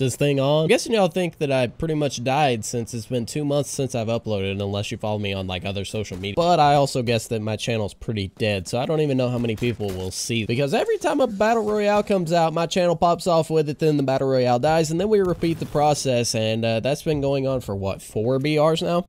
this thing on. I'm guessing y'all think that I pretty much died since it's been two months since I've uploaded, unless you follow me on like other social media. But I also guess that my channel's pretty dead, so I don't even know how many people will see. Because every time a Battle Royale comes out, my channel pops off with it, then the Battle Royale dies, and then we repeat the process, and uh, that's been going on for what, four BRs now?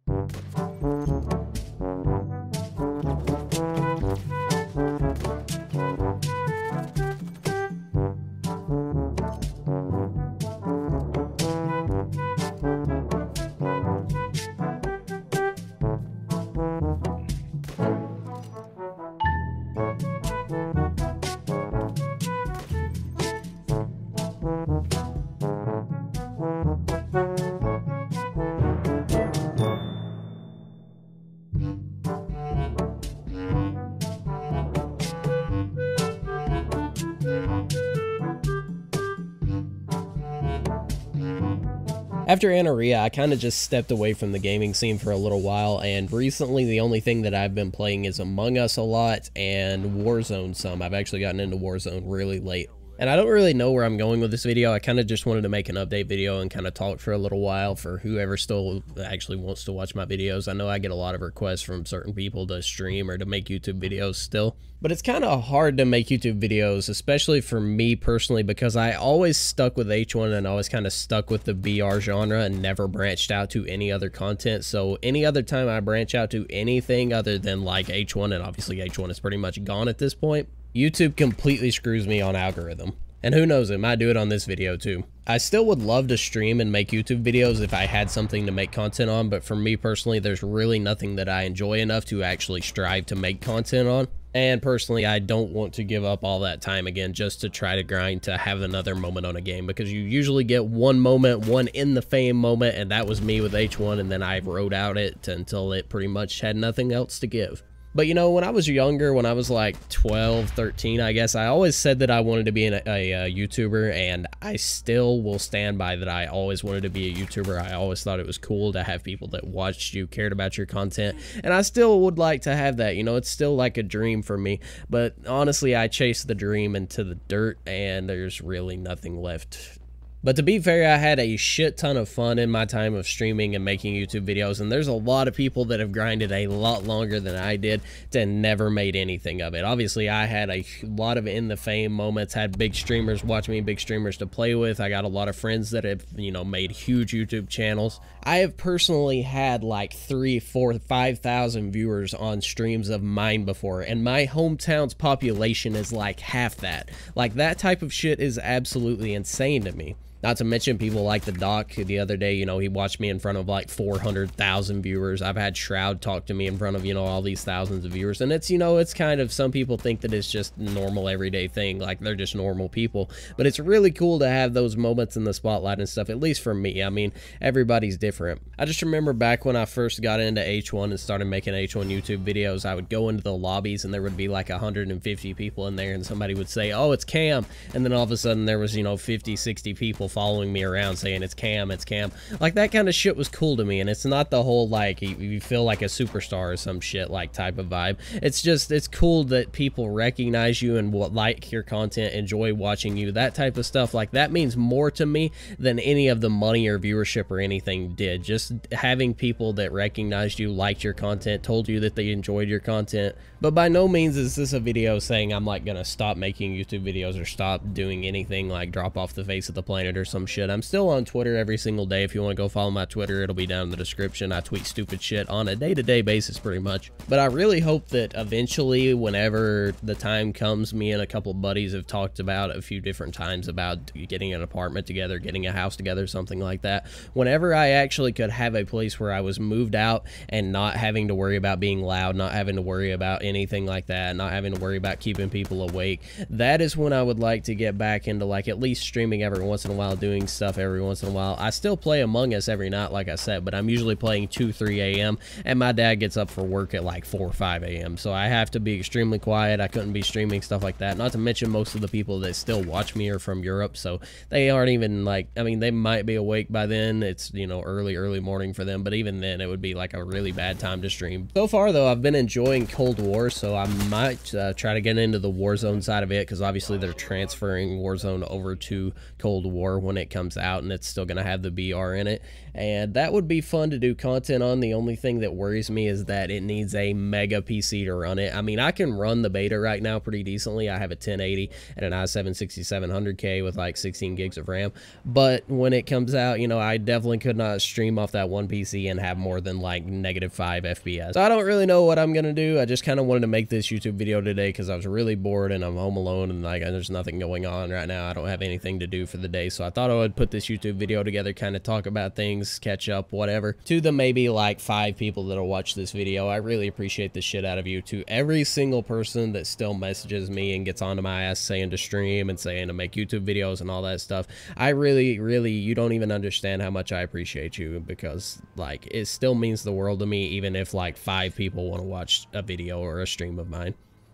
After Anarea, I kind of just stepped away from the gaming scene for a little while, and recently the only thing that I've been playing is Among Us a lot and Warzone some. I've actually gotten into Warzone really late. And I don't really know where I'm going with this video. I kind of just wanted to make an update video and kind of talk for a little while for whoever still actually wants to watch my videos. I know I get a lot of requests from certain people to stream or to make YouTube videos still. But it's kind of hard to make YouTube videos, especially for me personally, because I always stuck with H1 and always kind of stuck with the BR genre and never branched out to any other content. So any other time I branch out to anything other than like H1, and obviously H1 is pretty much gone at this point, YouTube completely screws me on algorithm. And who knows, it might do it on this video too. I still would love to stream and make YouTube videos if I had something to make content on, but for me personally, there's really nothing that I enjoy enough to actually strive to make content on. And personally, I don't want to give up all that time again just to try to grind to have another moment on a game because you usually get one moment, one in the fame moment, and that was me with H1, and then I wrote out it until it pretty much had nothing else to give. But you know, when I was younger, when I was like 12, 13, I guess, I always said that I wanted to be an, a, a, YouTuber, and I still will stand by that I always wanted to be a YouTuber. I always thought it was cool to have people that watched you, cared about your content, and I still would like to have that. You know, it's still like a dream for me. But honestly, I chased the dream into the dirt, and there's really nothing left but to be fair, I had a shit ton of fun in my time of streaming and making YouTube videos, and there's a lot of people that have grinded a lot longer than I did to never made anything of it. Obviously, I had a lot of in the fame moments, had big streamers watch me, big streamers to play with. I got a lot of friends that have, you know, made huge YouTube channels. I have personally had like three, four, five thousand viewers on streams of mine before, and my hometown's population is like half that. Like that type of shit is absolutely insane to me. Not to mention people like the doc the other day, you know, he watched me in front of like 400,000 viewers. I've had Shroud talk to me in front of, you know, all these thousands of viewers. And it's, you know, it's kind of, some people think that it's just normal everyday thing. Like they're just normal people. But it's really cool to have those moments in the spotlight and stuff, at least for me. I mean, everybody's different. I just remember back when I first got into H1 and started making H1 YouTube videos, I would go into the lobbies and there would be like 150 people in there and somebody would say, oh, it's Cam. And then all of a sudden there was, you know, 50, 60 people following me around saying it's Cam, it's Cam. Like that kind of shit was cool to me. And it's not the whole like you, you feel like a superstar or some shit like type of vibe. It's just it's cool that people recognize you and what like your content, enjoy watching you, that type of stuff. Like that means more to me than any of the money or viewership or anything did. Just having people that recognized you, liked your content, told you that they enjoyed your content. But by no means is this a video saying I'm like gonna stop making YouTube videos or stop doing anything like drop off the face of the planet or some shit. I'm still on Twitter every single day. If you want to go follow my Twitter, it'll be down in the description. I tweet stupid shit on a day-to-day -day basis pretty much. But I really hope that eventually, whenever the time comes, me and a couple buddies have talked about a few different times about getting an apartment together, getting a house together, something like that. Whenever I actually could have a place where I was moved out and not having to worry about being loud, not having to worry about anything like that, not having to worry about keeping people awake, that is when I would like to get back into like at least streaming every once in a while, doing stuff every once in a while. I still play Among Us every night, like I said, but I'm usually playing 2, 3 a.m. and my dad gets up for work at like 4 or 5 a.m. So I have to be extremely quiet. I couldn't be streaming stuff like that. Not to mention most of the people that still watch me are from Europe, so they aren't even like, I mean, they might be awake by then. It's, you know, early, early morning for them, but even then it would be like a really bad time to stream. So far though, I've been enjoying Cold War, so I might uh, try to get into the Warzone side of it because obviously they're transferring Warzone over to Cold War when it comes out and it's still going to have the BR in it. And that would be fun to do content on. The only thing that worries me is that it needs a mega PC to run it. I mean, I can run the beta right now pretty decently. I have a 1080 and an i7 6700K with like 16 gigs of RAM. But when it comes out, you know, I definitely could not stream off that one PC and have more than like negative 5 FPS. So I don't really know what I'm going to do. I just kind of wanted to make this YouTube video today because I was really bored and I'm home alone and like there's nothing going on right now. I don't have anything to do for the day. So I thought I would put this YouTube video together, kind of talk about things, catch up, whatever. To the maybe like five people that'll watch this video, I really appreciate the shit out of you. To every single person that still messages me and gets onto my ass saying to stream and saying to make YouTube videos and all that stuff, I really, really, you don't even understand how much I appreciate you because like it still means the world to me, even if like five people want to watch a video or a stream of mine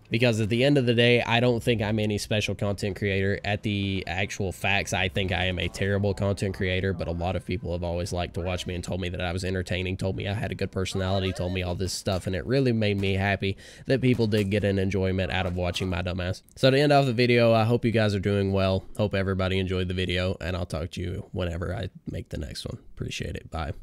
because at the end of the day, I don't think I'm any special content creator. At the actual facts, I think I am a terrible content creator, but a lot of people have always liked to watch me and told me that I was entertaining, told me I had a good personality, told me all this stuff, and it really made me happy that people did get an enjoyment out of watching my dumbass. So to end off the video, I hope you guys are doing well. Hope everybody enjoyed the video, and I'll talk to you whenever I make the next one. Appreciate it. Bye.